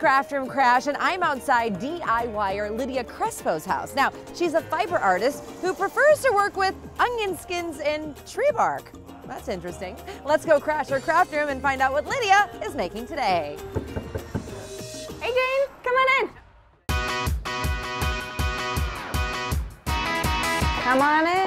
Craft Room Crash, and I'm outside DIYer Lydia Crespo's house. Now, she's a fiber artist who prefers to work with onion skins and tree bark. That's interesting. Let's go crash her craft room and find out what Lydia is making today. Hey Jane, come on in. Come on in.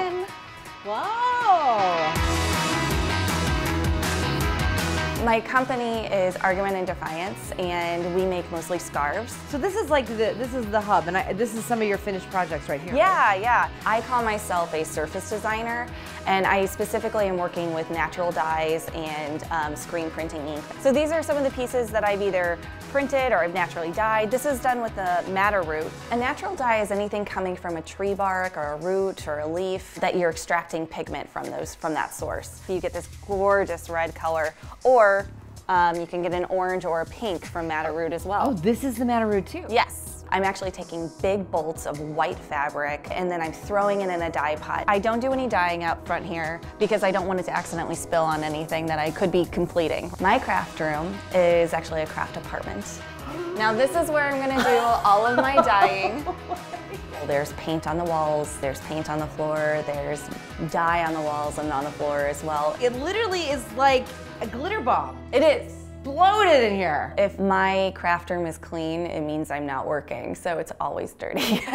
My company is Argaman and Defiance, and we make mostly scarves. So this is like the this is the hub, and I, this is some of your finished projects right here. Yeah, yeah. I call myself a surface designer, and I specifically am working with natural dyes and um, screen printing ink. So these are some of the pieces that I've either printed or I've naturally dyed. This is done with the madder root. A natural dye is anything coming from a tree bark or a root or a leaf that you're extracting pigment from those from that source. So you get this gorgeous red color, or um, you can get an orange or a pink from madder root as well. Oh, this is the madder root too. Yes. I'm actually taking big bolts of white fabric and then I'm throwing it in a dye pot. I don't do any dyeing up front here because I don't want it to accidentally spill on anything that I could be completing. My craft room is actually a craft apartment. Now this is where I'm gonna do all of my dyeing. Oh there's paint on the walls, there's paint on the floor, there's dye on the walls and on the floor as well. It literally is like a glitter bomb. It is. Bloated in here. If my craft room is clean, it means I'm not working, so it's always dirty.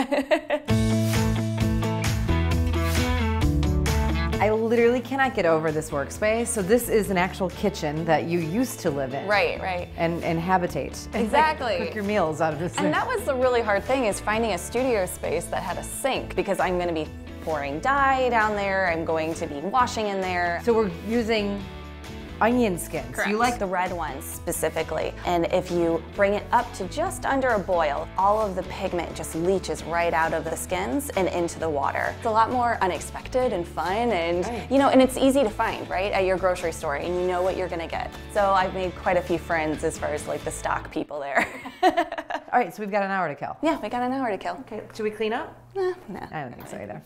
I literally cannot get over this workspace. So this is an actual kitchen that you used to live in. right, right. And, and habitate. And, like, Exactly. cook your meals out of this thing. And that was the really hard thing is finding a studio space that had a sink because I'm going to be pouring dye down there. I'm going to be washing in there. so we're using onion skins. You like the red ones specifically. And if you bring it up to just under a boil, all of the pigment just leaches right out of the skins and into the water. It's a lot more unexpected and fun and Right. you know, and it's easy to find, right? At your grocery store and you know what you're gonna get. So I've made quite a few friends as far as like the stock people there. All right, so we've got an hour to kill. yeah, we got an hour to kill. Okay, should we clean up? Eh, no. I don't think so either.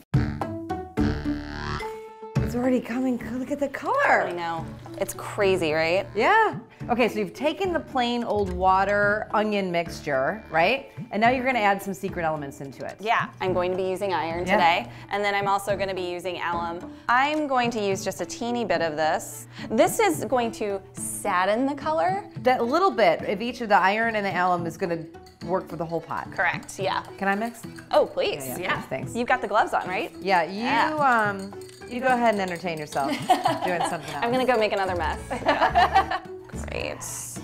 It's already coming. Look at the color. I know. It's crazy, right? Yeah. Okay, so you've taken the plain old water onion mixture, right? And now you're gonna add some secret elements into it. Yeah, I'm going to be using iron Yeah. today, and then I'm also going to be using alum. I'm going to use just a teeny bit of this. This is going to satin the color. That little bit of each of the iron and the alum is gonna work for the whole pot. Correct, yeah. Can I mix? Oh, please, Yeah, yeah. yeah, thanks, thanks. You've got the gloves on, right? Yeah, you Yeah. um, you go ahead and entertain yourself doing something else. I'm going to go make another mess. Great.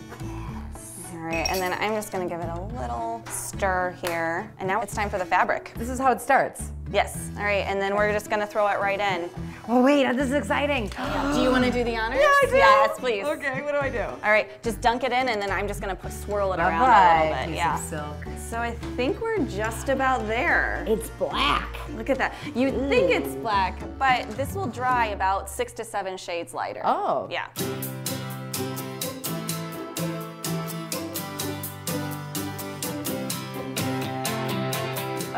All right, and then I'm just going to give it a little stir here. And now it's time for the fabric. This is how it starts. Yes. All right, and then we're just going to throw it right in. Oh wait, this is exciting. Do you want to do the honors? Yeah, I do. Yes, please. Okay, what do I do? All right, just dunk it in, and then I'm just gonna swirl it around a little bit. piece Yeah. of silk. So I think we're just about there. It's black. Look at that. You think it's black, but this will dry about six to seven shades lighter. Oh. Yeah.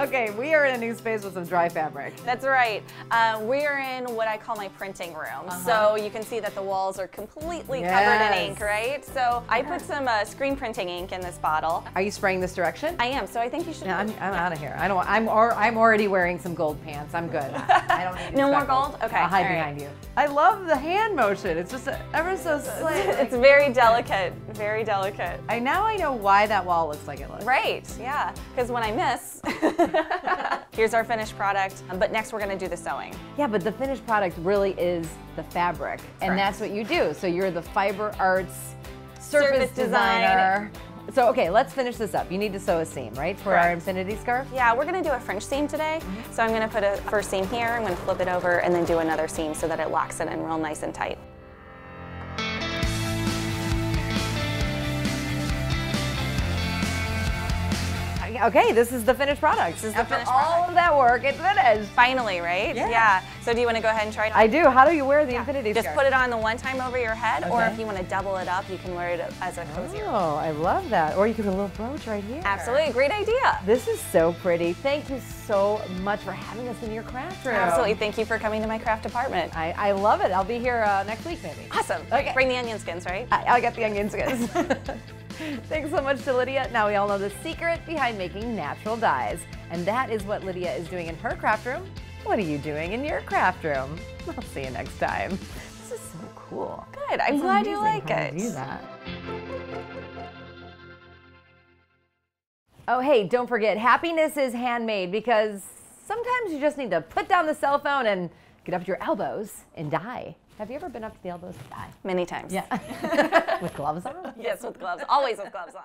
Okay, we are in a new space with some dry fabric. That's right. Uh, we're in what I call my printing room. So you can see that the walls are completely covered Uh-huh. In ink, right? So I put some uh, screen printing ink in this bottle. Are you spraying this direction? I am, so I think you should. No, I'm, I'm out of here. I don't, I'm, Or, I'm already wearing some gold pants. I'm good. I don't need No more gold? Okay, I'll hide right. behind you. I love the hand motion. It's just ever so slick. it's very delicate, very delicate. I now I know why that wall looks like it looks. Right, yeah. Because when I miss, here's our finished product. But next we're gonna do the sewing. Yeah, but the finished product really is the fabric, and that's what you do. So you're the fiber arts surface, Surface design. designer. So okay, let's finish this up. You need to sew a seam, right, for our infinity scarf? Yeah, we're gonna do a French seam today. Mm-hmm. So I'm gonna put a first seam here, I'm gonna flip it over and then do another seam so that it locks it in real nice and tight. Okay, this is the finished product. This is the After all product. of that work, it's finished. Finally, right? Yeah. So do you wanna go ahead and try it on? I do. How do you wear the infinity Just scarf? put it on the one time over your head, or if you wanna double it up, you can wear it as a cozier. Oh, I love that. Or you could put a little brooch right here. Absolutely, great idea. This is so pretty. Thank you so much for having us in your craft room. Absolutely, thank you for coming to my craft department. I, I love it. I'll be here uh, next week, maybe. Awesome. Okay. Bring the onion skins, right? I, I'll get the onion skins. Thanks so much to Lydia. Now we all know the secret behind making natural dyes. And that is what Lydia is doing in her craft room. What are you doing in your craft room? I'll see you next time. This is so cool. Good. I'm It's glad you like it. do that. Oh, hey, don't forget, happiness is handmade because sometimes you just need to put down the cell phone and get up to your elbows and dye. Have you ever been up to the elbows? Many times. Yeah. With gloves on? Yes, with gloves. Always with gloves on.